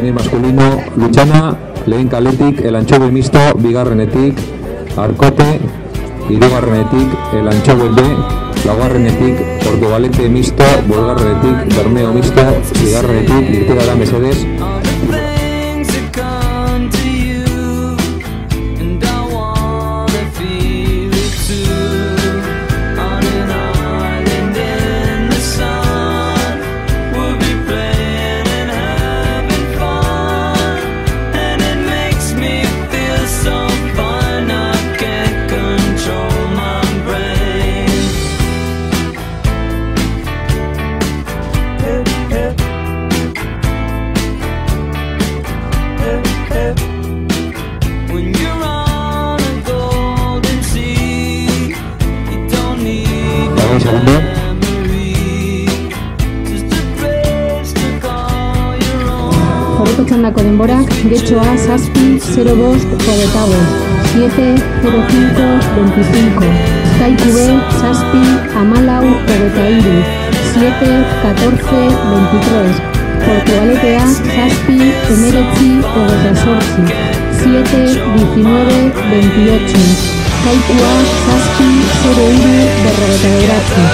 juvenil masculino, Luchana, lehen kaletik, el antxobe misto, bigarrenetik, arkote, hirugarrenetik, el antxobe B, laugarrenetik, portugalete misto, bolgarrenetik, bermeo misto, bigarrenetik, irtera da mesedes, getxoa, zazpi, 0 bost, hogeita bost, 7, 05, 25, Skype B, zazpi, amalau, hogeita iru, 7, 14, 23, Portugaletea, zazpi, emeretzi, hogeita sortzi, 7, Haikua, Saski, 01, Barrera de Gracia,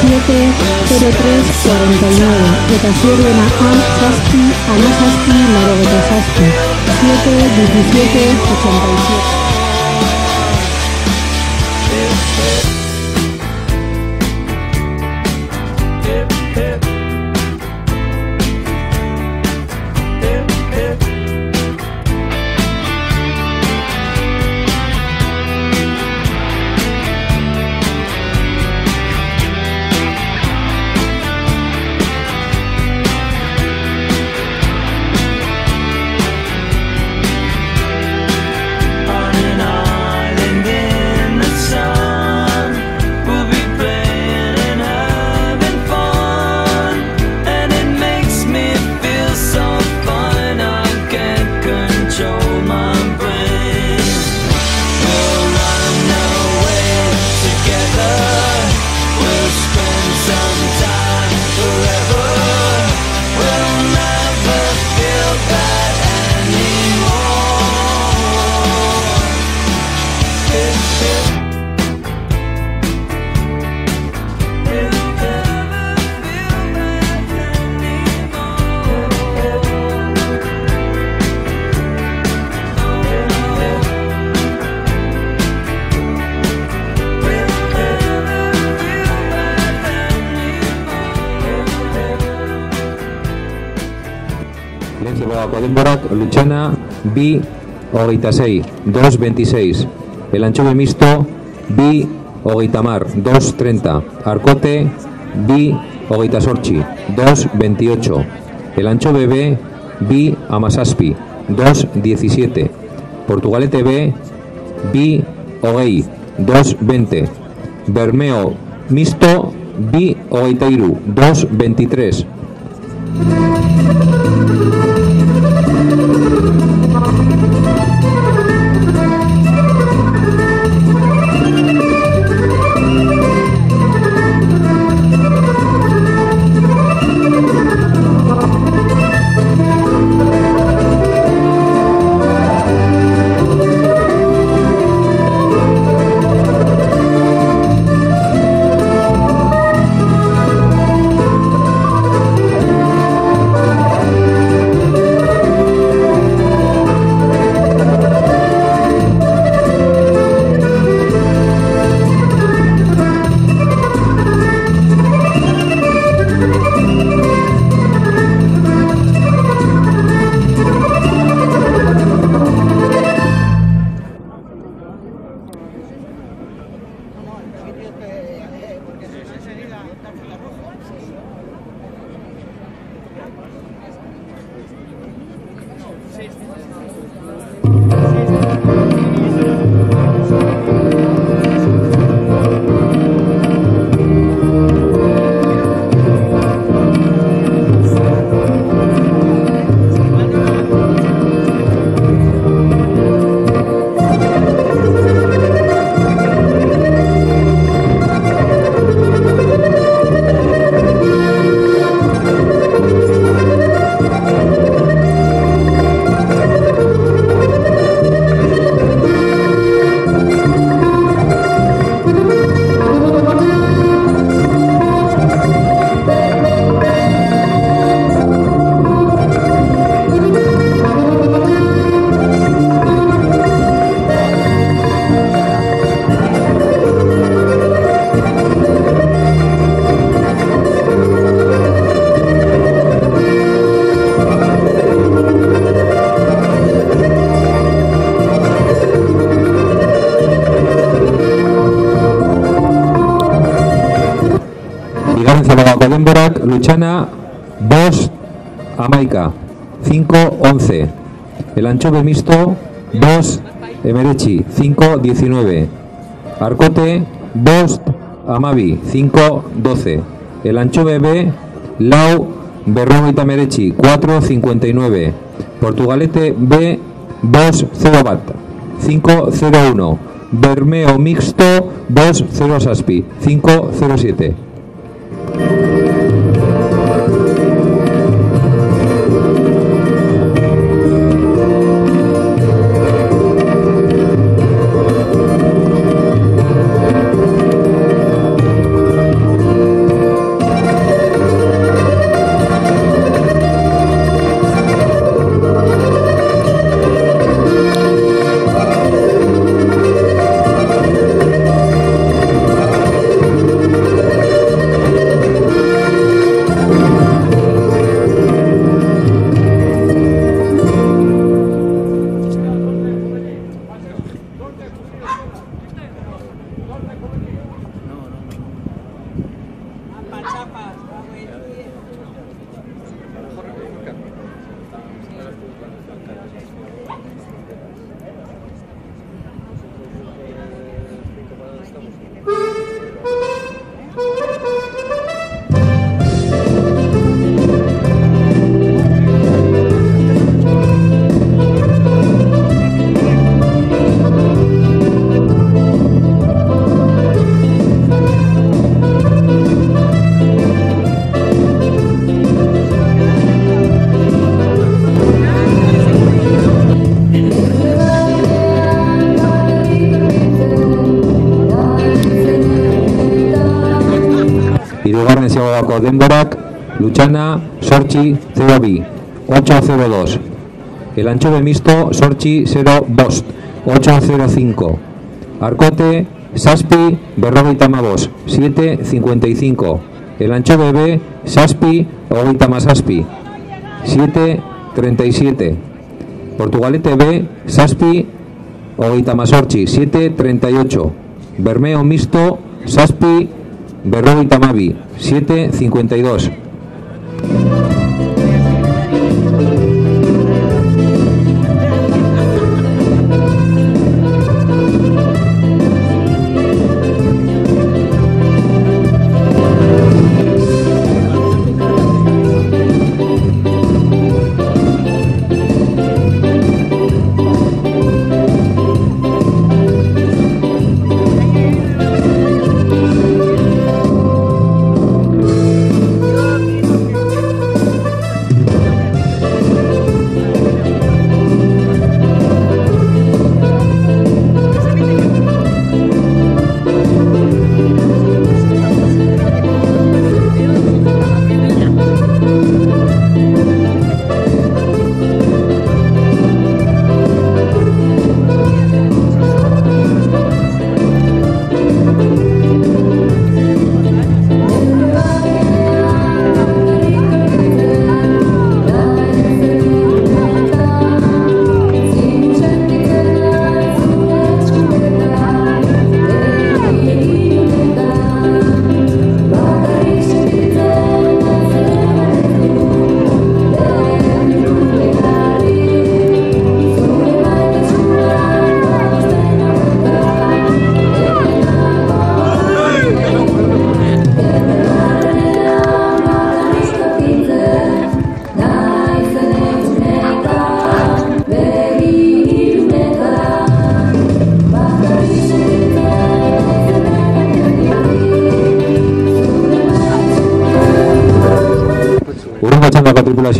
7, 03, 49, Eta Sierra, Naha, Saski, Ana Saski, Maragota Saski, 7, 17, 87. Guipuzcoana bi hogeita sei, 2.26. El anchove mixto bi hogeita mar, 2.30. Arcote bi hogeita sortxi, 2.28. El anchove B bi amasaspi, 2.17. Portugalete B bi 2.20. Bermeo mixto bi hogeita iru, 2.23. Luchana, bost, amaika, 5, 11. El anchove mixto, 2, emeretzi, 5, 19. Arcote, bost, amabi, 5, 12. El anchove B, lau, berrogeita meretzi, 4, 59. Portugalete B, bost, 0 bat, 5, 0, 1. Bermeo mixto, 2, 0 saspi, 5, 0, 7. Hirugarren zigogako denborak, Luchana, Sortxi, 0 bi, 8-0-2. El anchove mixto, Sortxi, 0 bost, 8-0-5. Arcote, Saspi, berrogeita mabos, 7-55. El anchove B, Saspi, hogeita masaspi, 7-37. Portugalete B, Saspi, hogeita masortzi, 7-38. Bermeo mixto, Saspi, Verónica Mavi, 752.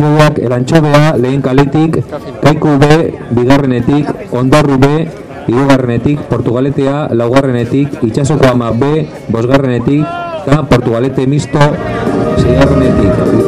Tripulazioak elantxobea lehen kaletik, kaiku B bigarrenetik, ondarru B hirugarrenetik, portugaletea laugarrenetik, itxasoko ama B bosgarrenetik, eta portugalete misto seigarrenetik.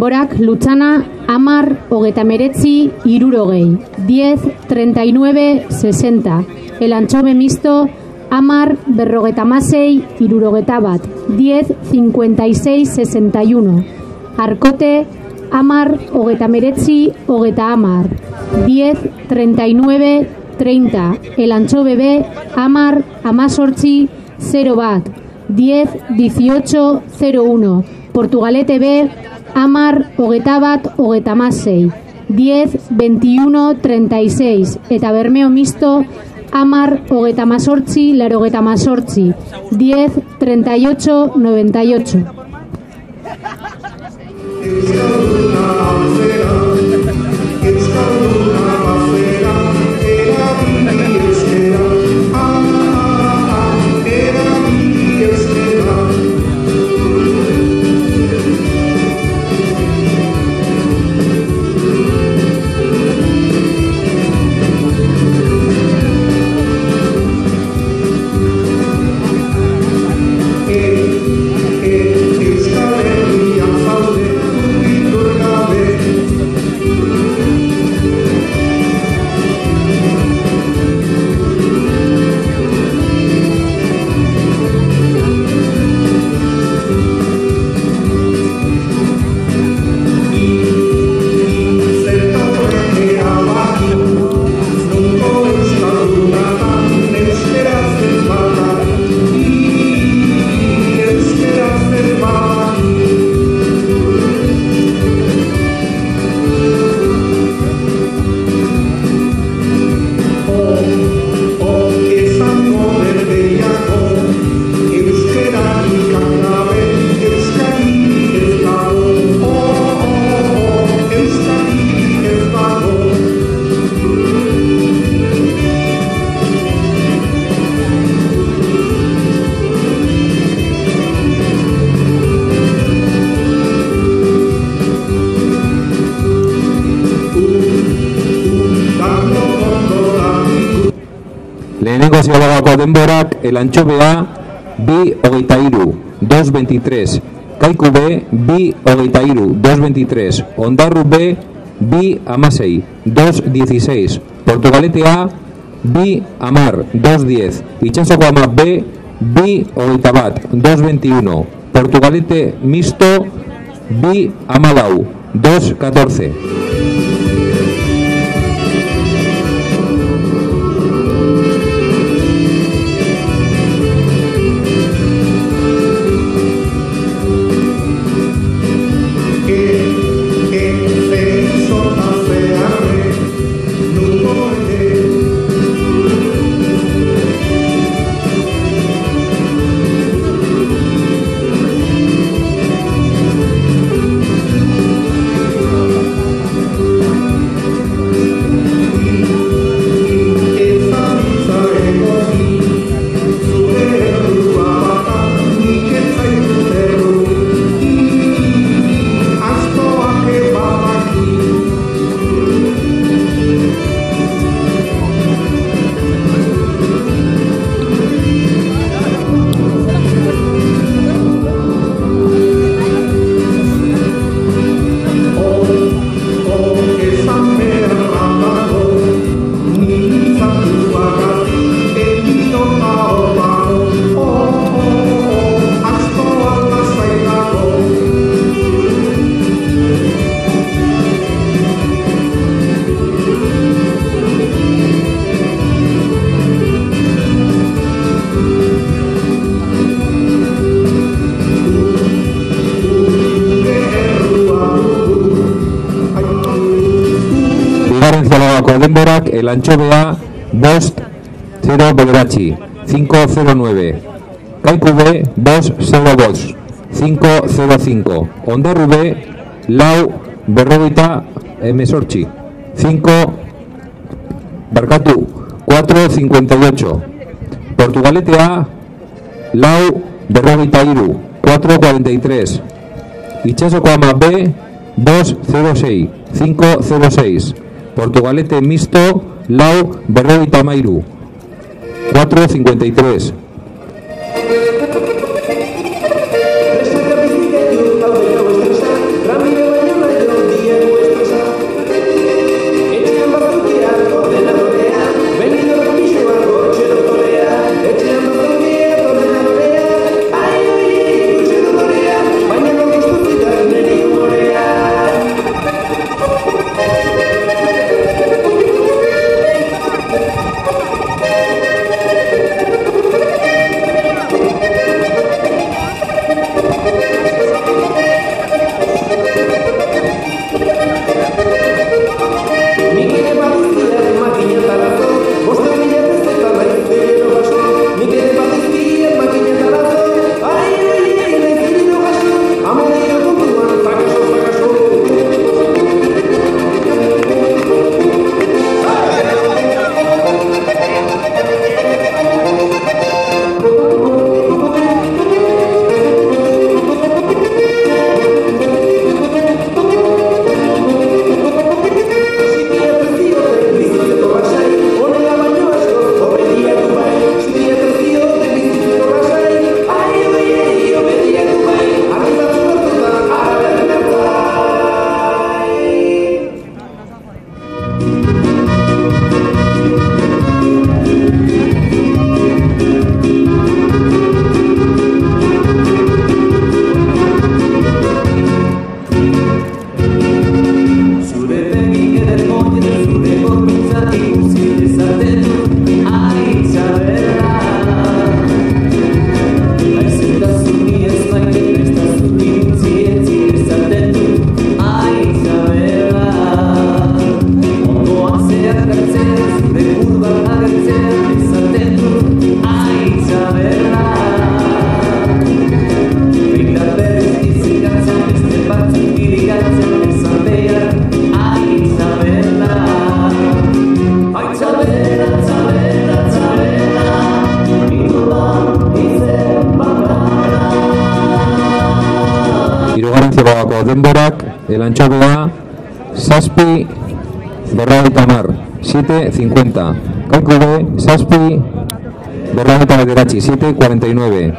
Denborak, Lutzana, Amar, hogeta meretzi, irurogei. 10, 39, 60. El anchove mixto, Amar, berrogeta masei, irurogeta bat. 10, 56, 61. Arkote, Amar, hogeta meretzi, hogeta Amar. 10, 39, 30. El anchove B, Amar, Amasortzi, 0 bat. 10, 18, 01. Portugalete B, Amar, hogeta bat, hogeta masei. 10, 21, 36. Eta Bermeo Misto, Amar, hogeta masortzi, laro hogeta masortzi. 10, 38, 98. Lehenengo ziolagako denborak, el antxobea, bi hogeita iru, 2.23. Kaiku B, bi hogeita iru, 2.23. Ondarru B, bi amasei, 2.16. Portugalete A, bi amar, 2.10. Itxasoko ama B, bi hogeita bat, 2.21. Portugalete mixto, bi amalau, 2.14. tórax el anchovea bost 0 Belgrachi 509 Kaikube bost 0 bost 505 Onderrube Lau Berrogeita Mesorchi 5 Barcatu 458 Portugaletea Lau Berrogeita Iru 443 Ichazo Coama B 206 506 Portugalete mixto, Lau, Berreo y Tamairu. 4.53. la anchoa Saspi Berrado Tamar 7.50 Concube Saspi Berrado Tamaterachi 7.49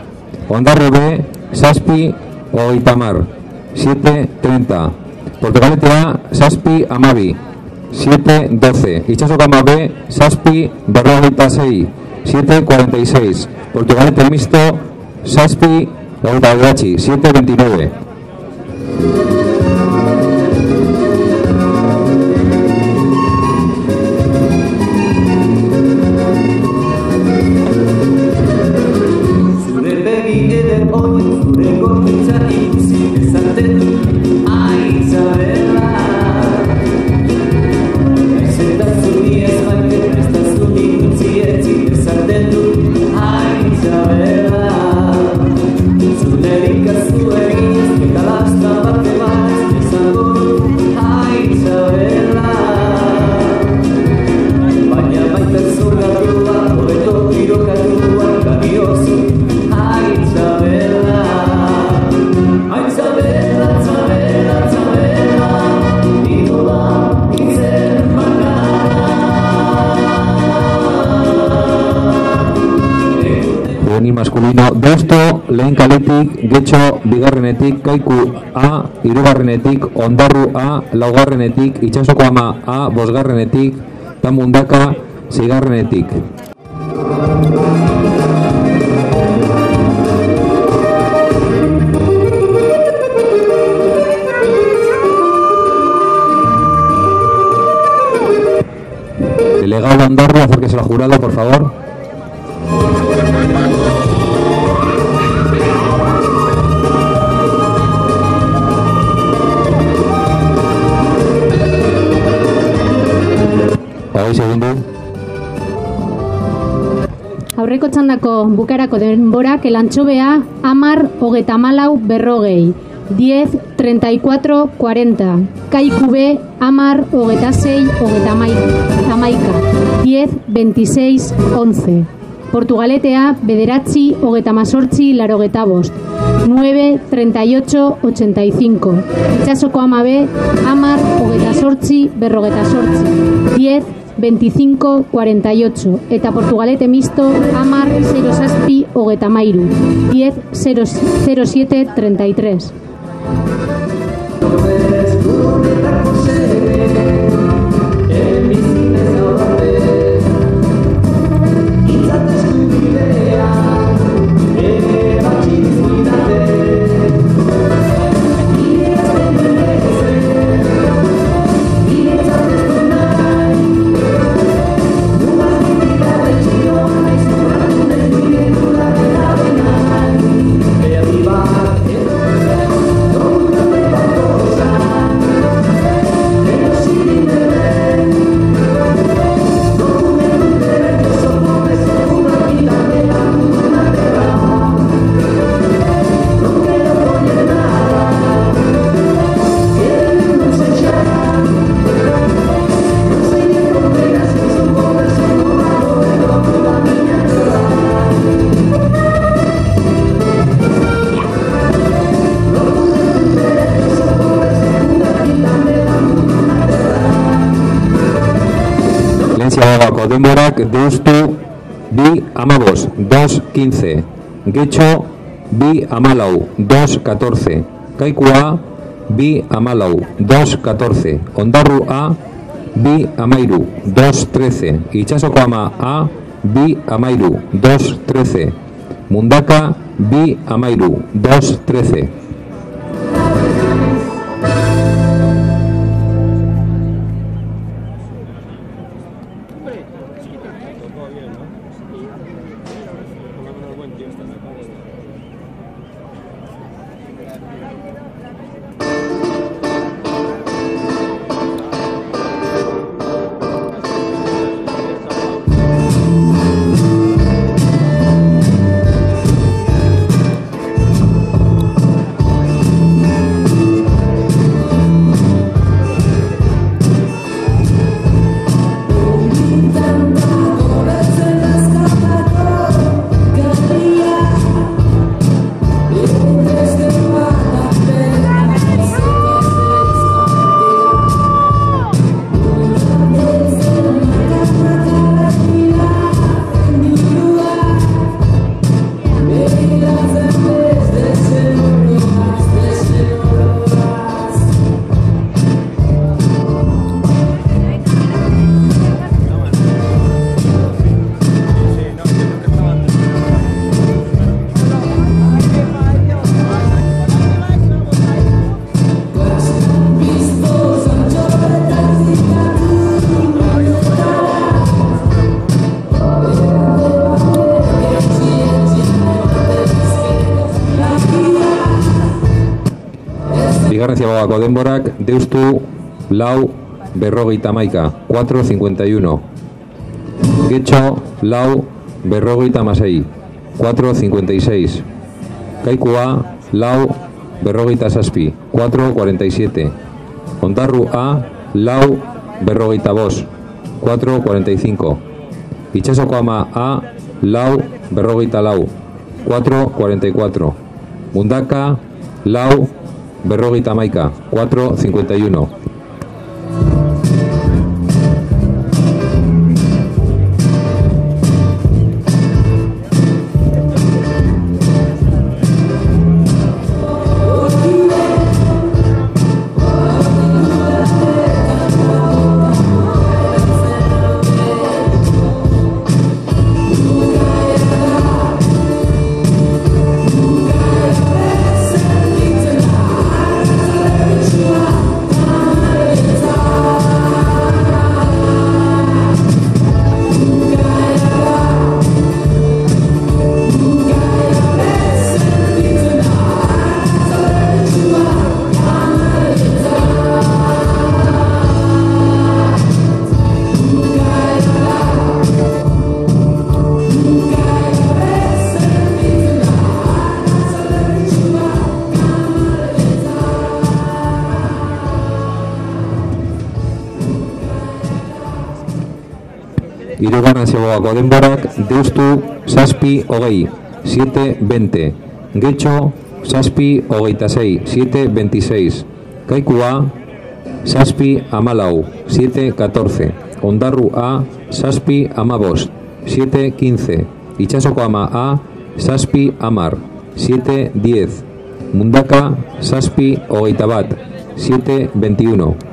Ondarrobe Saspi Oitamar 7.30 Portugalete A Saspi Amabi 7.12 Ichazo Cama B Saspi Berrado Itasei 7.46 Portugalete Mixto Saspi Oitagrachi 7.29 Masculino Deusto lehen kaletik Getxo bigarrenetik Kaiku A hirugarrenetik Ondarru A laugarrenetik Itxasoko ama A bosgarrenetik Tamundaka seigarrenetik Delegado Ondarru, acérquese al jurado, por favor. Aurreko txandako bukarako denborak elantxobea amar hogeta malau berrogei. 10, 34, 40. Kaiku B, amar, hogeta sei, hogeta amaika. 10, 26, 11. Portugaletea, bederatzi, hogeta masortzi, larogeta bost. 9, 38, 85. Itxasoko ama B, amar, hogeta sortzi, berrogeta sortzi. 10, 25-48. Eta Portugalete Mixto, Amar 06 Ogeta Mairu, 10-07-33. 0, 07, 33. Ziagako denborak deustu bi amabos, dos quince. Getxo bi amalau, dos catorce. Kaikua bi amalau, dos catorce. Ondarru A bi amairu, dos trece. Itxasoko ama A bi amairu, dos trece. Mundaka bi amairu, dos trece. Bigarren ziabagako denborak, deustu lau berrogeita maika, 4.51. Getxo lau berrogeita masei, 4.56. Kaikua lau berrogeita saspi, 4.47. Ondarru A lau berrogeita bos, 4.45. Itxasoko ama A lau berrogeita lau, 4.44. Mundaka lau berrogeita maika, 4.51. Ziabagako denborak, deustu saspi hogei, 7.20. Getxo saspi hogeita sei, 7.26. Kaikua saspi amalau, 7.14. Ondarru A saspi amabost, 7.15. Itxasoko ama A saspi amar, 7.10. Mundaka saspi hogeita bat, 7.21.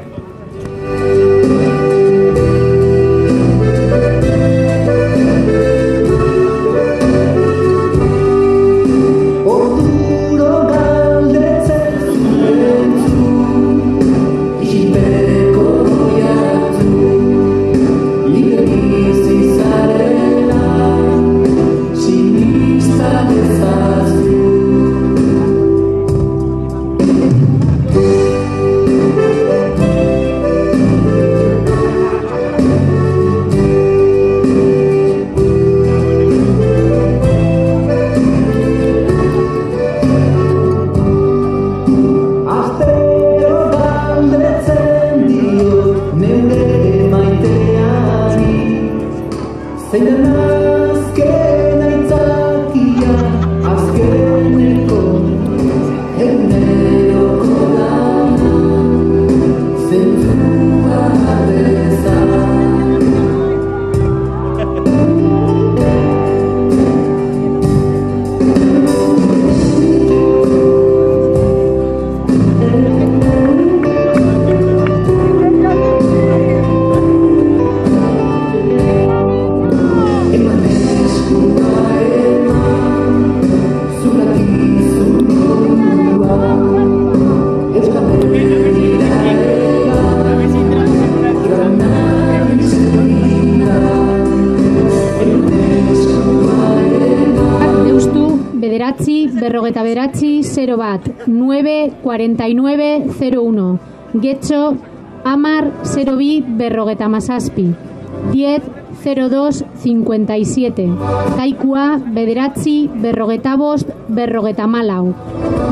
berrogeta bederatzi, 0 bat, 9, 49, 01. Getxo, amar, 0 bi, berrogeta mazazpi. 10, 02, 57. Kaikua, bederatzi, berrogeta bost, berrogeta malau.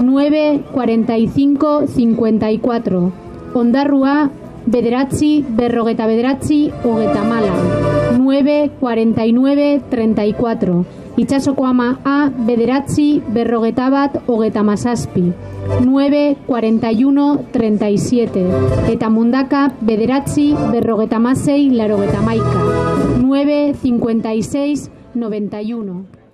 9, 45, 54. Ondarrua, bederatzi, berrogeta bederatzi, hogeta malau. 9, 49, 34. Itxasoko ama A, bederatzi, berrogeta bat, hogeta mazazpi. 9, 41, 37. Eta mundaka, bederatzi, berrogeta mazei, larogeta maika. 9, 56, 91.